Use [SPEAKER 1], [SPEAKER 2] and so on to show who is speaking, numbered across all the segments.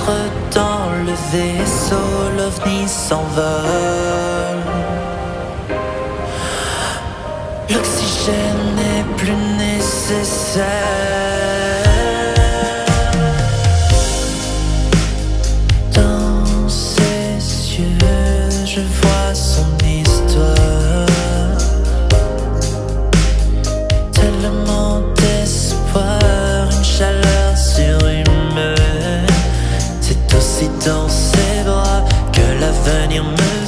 [SPEAKER 1] entre dans le vaisseau, l'ovni s'envole. L'oxygène n'est plus nécessaire.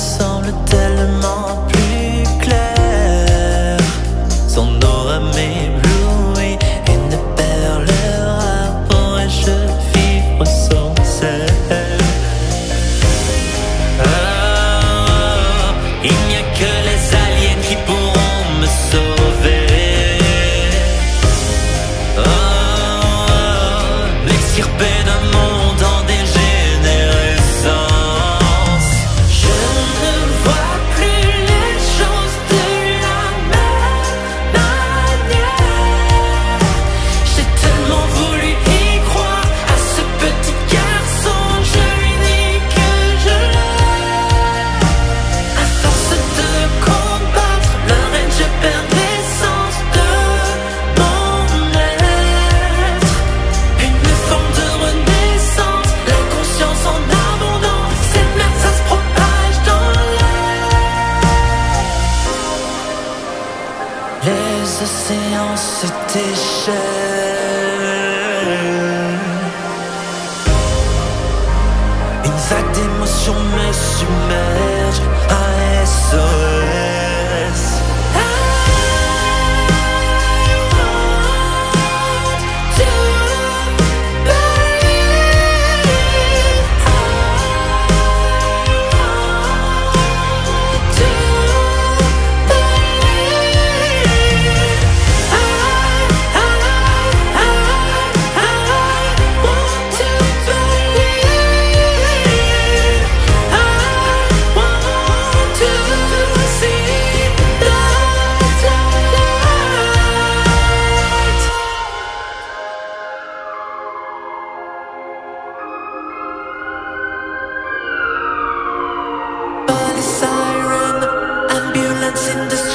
[SPEAKER 1] so miss you, man.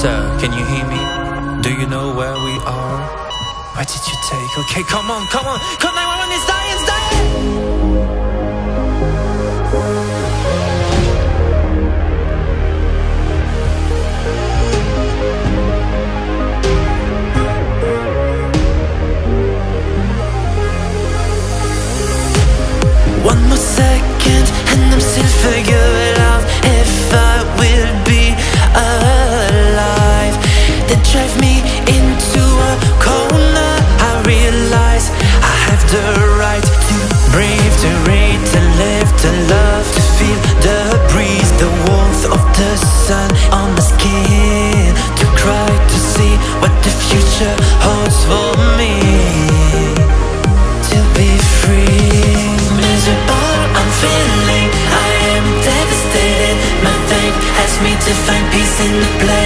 [SPEAKER 1] Sir, can you hear me? Do you know where we are? Where did you take? Okay, come on, come on. Call 911, is dying, it's dying! One more second and I'm still figuring in the black.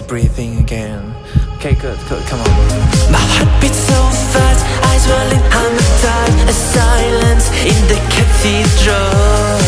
[SPEAKER 1] breathing again. Okay, good, good, come on. My heart beats so fast, eyes rolling, I'm tired. A silence in the cathedral.